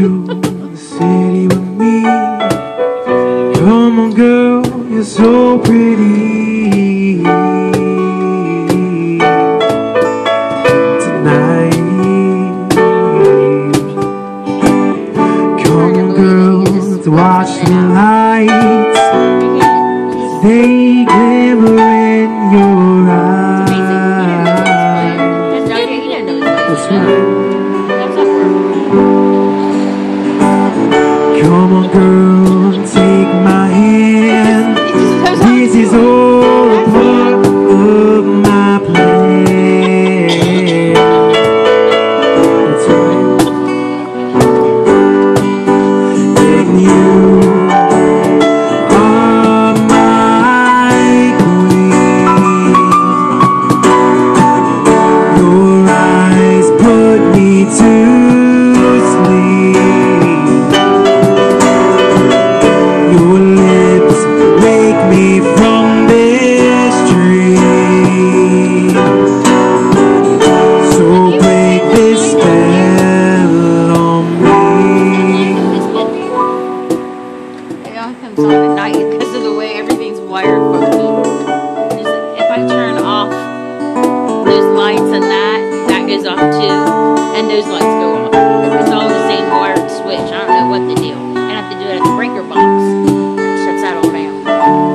to the city with me. Come on, girl, you're so pretty. Tonight, come on, girl, watch the lights. They glimmer in your eyes. All comes on at night because of the way everything's wired for me. If I turn off those lights and that, that goes off too, and those lights go off. It's all the same wired switch. I don't know what the deal. I have to do it at the breaker box. It shuts that all down.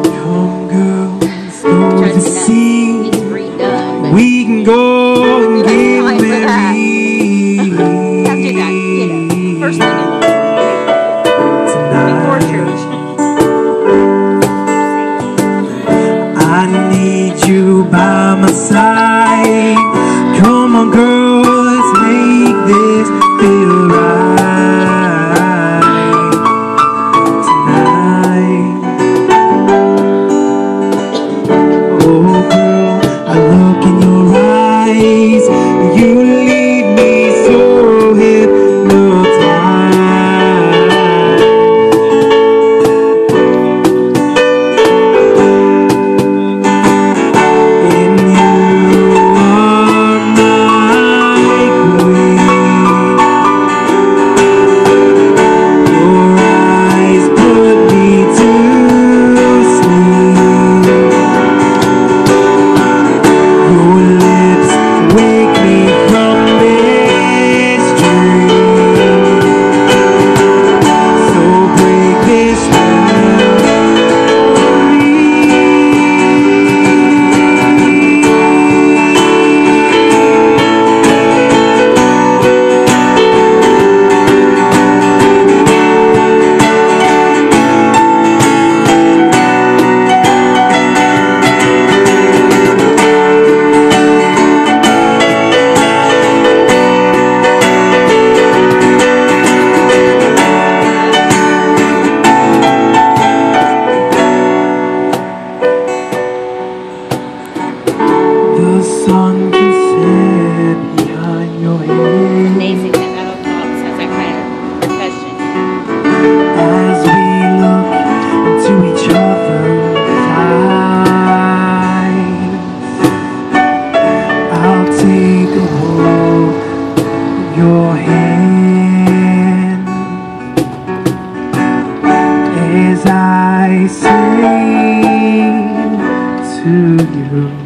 Come, girl, let's go Trying to see redone, We can go you by my side. Sing to you.